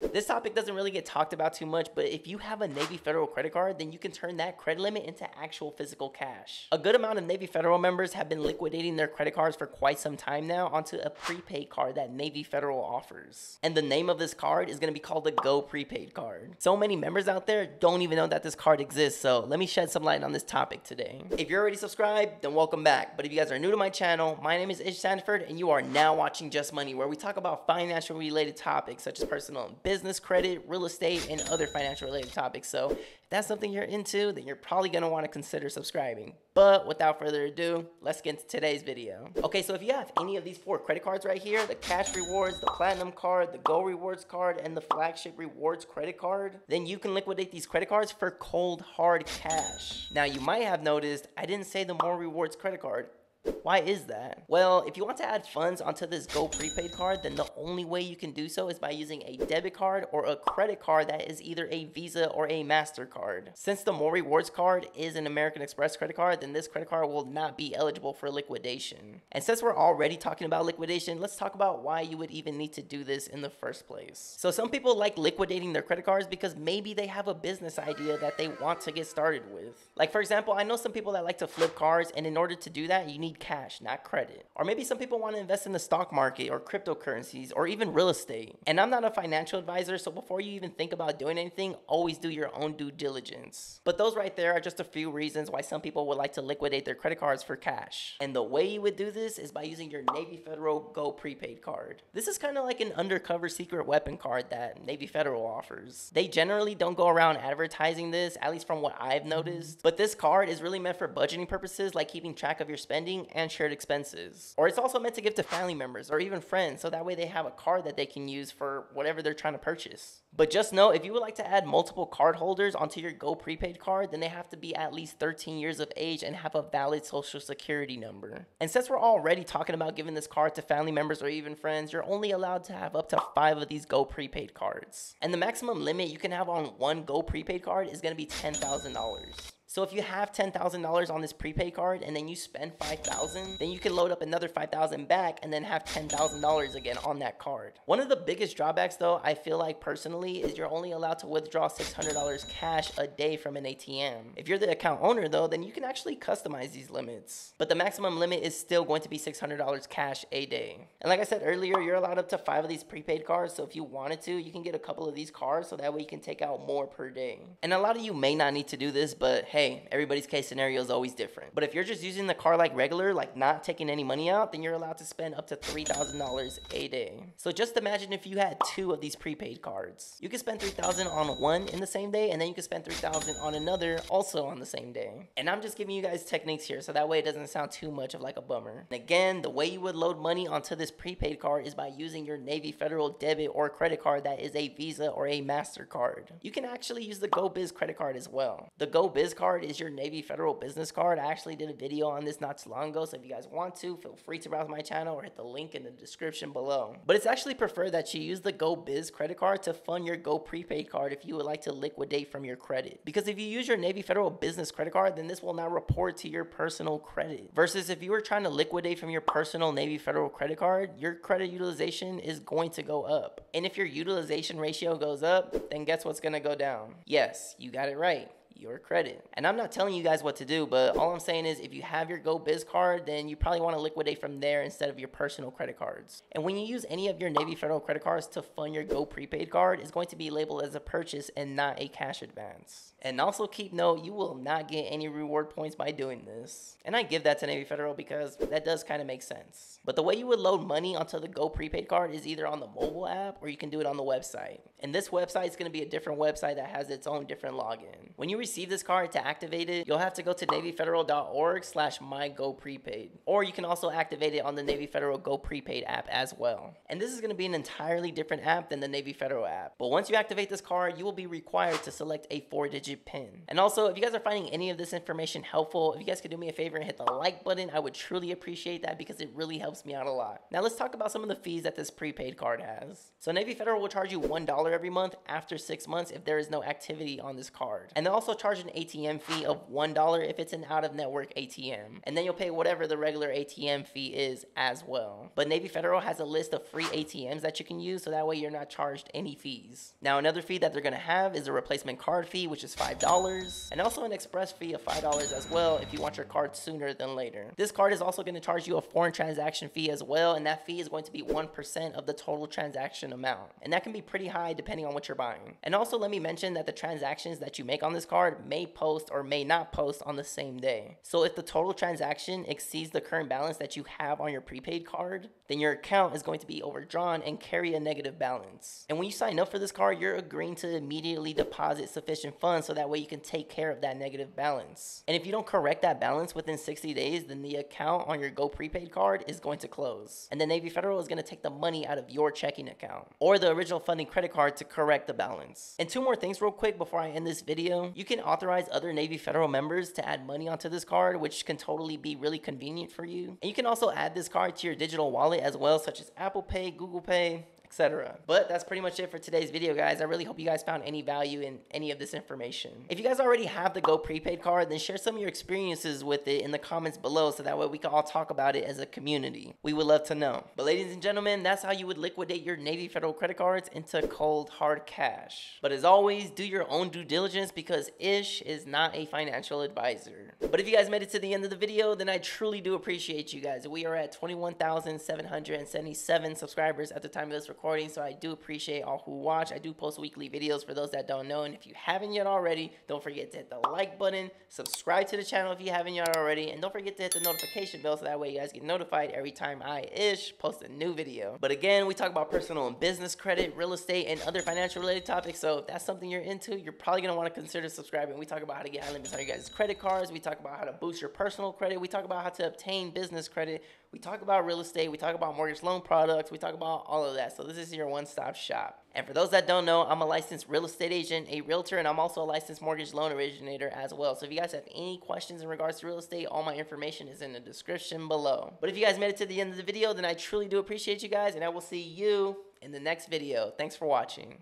This topic doesn't really get talked about too much, but if you have a Navy Federal credit card, then you can turn that credit limit into actual physical cash. A good amount of Navy Federal members have been liquidating their credit cards for quite some time now onto a prepaid card that Navy Federal offers. And the name of this card is going to be called the Go Prepaid Card. So many members out there don't even know that this card exists, so let me shed some light on this topic today. If you're already subscribed, then welcome back. But if you guys are new to my channel, my name is Ish Sandiford, and you are now watching Just Money, where we talk about financial related topics such as personal and business credit, real estate, and other financial related topics. So if that's something you're into, then you're probably gonna wanna consider subscribing. But without further ado, let's get into today's video. Okay, so if you have any of these four credit cards right here, the cash rewards, the platinum card, the gold rewards card, and the flagship rewards credit card, then you can liquidate these credit cards for cold hard cash. Now you might have noticed I didn't say the more rewards credit card. Why is that? Well, if you want to add funds onto this Go prepaid card, then the only way you can do so is by using a debit card or a credit card that is either a Visa or a MasterCard. Since the More Rewards card is an American Express credit card, then this credit card will not be eligible for liquidation. And since we're already talking about liquidation, let's talk about why you would even need to do this in the first place. So some people like liquidating their credit cards because maybe they have a business idea that they want to get started with. Like for example, I know some people that like to flip cars and in order to do that, you need cash, not credit. Or maybe some people want to invest in the stock market or cryptocurrencies or even real estate. And I'm not a financial advisor, so before you even think about doing anything, always do your own due diligence. But those right there are just a few reasons why some people would like to liquidate their credit cards for cash. And the way you would do this is by using your Navy Federal Go prepaid card. This is kind of like an undercover secret weapon card that Navy Federal offers. They generally don't go around advertising this, at least from what I've noticed. But this card is really meant for budgeting purposes like keeping track of your spending and shared expenses. Or it's also meant to give to family members or even friends so that way they have a card that they can use for whatever they're trying to purchase. But just know if you would like to add multiple card holders onto your Go prepaid card, then they have to be at least 13 years of age and have a valid social security number. And since we're already talking about giving this card to family members or even friends, you're only allowed to have up to five of these Go prepaid cards. And the maximum limit you can have on one Go prepaid card is going to be $10,000. So if you have $10,000 on this prepaid card and then you spend 5,000, then you can load up another 5,000 back and then have $10,000 again on that card. One of the biggest drawbacks though, I feel like personally, is you're only allowed to withdraw $600 cash a day from an ATM. If you're the account owner though, then you can actually customize these limits. But the maximum limit is still going to be $600 cash a day. And like I said earlier, you're allowed up to five of these prepaid cards. So if you wanted to, you can get a couple of these cards so that way you can take out more per day. And a lot of you may not need to do this, but hey, hey, everybody's case scenario is always different. But if you're just using the car like regular, like not taking any money out, then you're allowed to spend up to $3,000 a day. So just imagine if you had two of these prepaid cards. You could spend 3000 on one in the same day, and then you could spend 3000 on another also on the same day. And I'm just giving you guys techniques here, so that way it doesn't sound too much of like a bummer. And again, the way you would load money onto this prepaid card is by using your Navy Federal debit or credit card that is a Visa or a MasterCard. You can actually use the GoBiz credit card as well. The GoBiz card card is your Navy Federal business card. I actually did a video on this not too long ago, so if you guys want to, feel free to browse my channel or hit the link in the description below. But it's actually preferred that you use the Go Biz credit card to fund your Go prepaid card if you would like to liquidate from your credit. Because if you use your Navy Federal business credit card, then this will not report to your personal credit. Versus if you were trying to liquidate from your personal Navy Federal credit card, your credit utilization is going to go up. And if your utilization ratio goes up, then guess what's going to go down? Yes, you got it right your credit. And I'm not telling you guys what to do, but all I'm saying is if you have your Go Biz card, then you probably want to liquidate from there instead of your personal credit cards. And when you use any of your Navy Federal credit cards to fund your Go prepaid card, it's going to be labeled as a purchase and not a cash advance. And also keep note, you will not get any reward points by doing this. And I give that to Navy Federal because that does kind of make sense. But the way you would load money onto the Go prepaid card is either on the mobile app or you can do it on the website. And this website is going to be a different website that has its own different login. When you receive this card to activate it, you'll have to go to navyfederal.org slash mygoprepaid. Or you can also activate it on the Navy Federal Go Prepaid app as well. And this is going to be an entirely different app than the Navy Federal app. But once you activate this card, you will be required to select a four-digit pin. And also, if you guys are finding any of this information helpful, if you guys could do me a favor and hit the like button, I would truly appreciate that because it really helps me out a lot. Now let's talk about some of the fees that this prepaid card has. So Navy Federal will charge you $1 every month after six months if there is no activity on this card. And they'll also charge an ATM fee of $1 if it's an out of network ATM. And then you'll pay whatever the regular ATM fee is as well. But Navy Federal has a list of free ATMs that you can use so that way you're not charged any fees. Now, another fee that they're going to have is a replacement card fee, which is $5, and also an express fee of $5 as well if you want your card sooner than later. This card is also going to charge you a foreign transaction fee as well, and that fee is going to be 1% of the total transaction amount. And that can be pretty high depending on what you're buying. And also, let me mention that the transactions that you make on this card may post or may not post on the same day. So if the total transaction exceeds the current balance that you have on your prepaid card, then your account is going to be overdrawn and carry a negative balance. And when you sign up for this card, you're agreeing to immediately deposit sufficient funds so that way you can take care of that negative balance. And if you don't correct that balance within 60 days, then the account on your Go prepaid card is going to close. And the Navy Federal is going to take the money out of your checking account or the original funding credit card to correct the balance. And two more things real quick before I end this video. You can authorize other Navy Federal members to add money onto this card, which can totally be really convenient for you. And you can also add this card to your digital wallet as well, such as Apple Pay, Google Pay, etc. But that's pretty much it for today's video, guys. I really hope you guys found any value in any of this information. If you guys already have the Go prepaid card, then share some of your experiences with it in the comments below so that way we can all talk about it as a community. We would love to know. But ladies and gentlemen, that's how you would liquidate your Navy Federal credit cards into cold hard cash. But as always, do your own due diligence because Ish is not a financial advisor. But if you guys made it to the end of the video, then I truly do appreciate you guys. We are at 21,777 subscribers at the time of this recording recording, so I do appreciate all who watch. I do post weekly videos for those that don't know, and if you haven't yet already, don't forget to hit the like button, subscribe to the channel if you haven't yet already, and don't forget to hit the notification bell so that way you guys get notified every time I ish post a new video. But again, we talk about personal and business credit, real estate, and other financial related topics. So if that's something you're into, you're probably gonna want to consider subscribing. We talk about how to get high limits on your guys' credit cards. We talk about how to boost your personal credit. We talk about how to obtain business credit. We talk about real estate. We talk about mortgage loan products. We talk about all of that. So this is your one-stop shop. And for those that don't know, I'm a licensed real estate agent, a realtor, and I'm also a licensed mortgage loan originator as well. So if you guys have any questions in regards to real estate, all my information is in the description below. But if you guys made it to the end of the video, then I truly do appreciate you guys, and I will see you in the next video. Thanks for watching.